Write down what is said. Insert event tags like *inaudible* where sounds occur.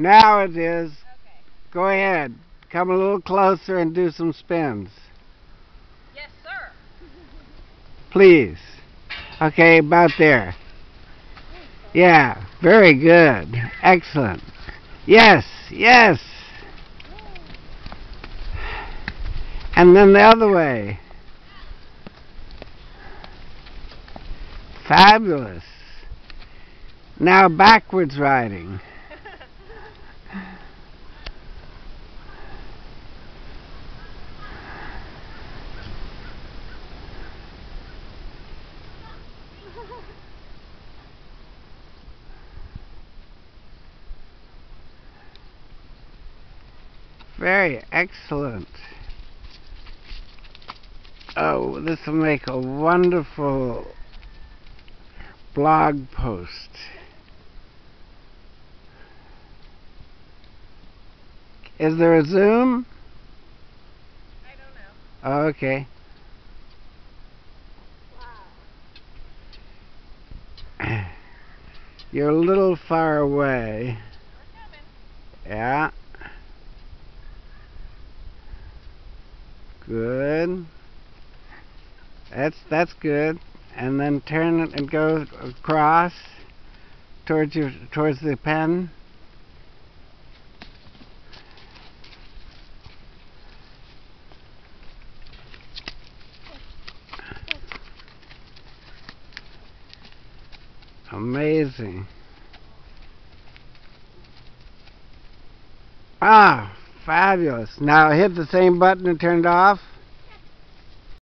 Now it is. Okay. Go ahead. Come a little closer and do some spins. Yes, sir. *laughs* Please. Okay, about there. Yeah, very good. Excellent. Yes, yes. And then the other way. Fabulous. Now backwards riding. Very excellent. Oh, this will make a wonderful blog post. Is there a zoom? I don't know. Oh, okay. You're a little far away. Yeah. Good. That's that's good. And then turn it and go across towards your towards the pen. Amazing. Ah, fabulous. Now hit the same button and turn it off.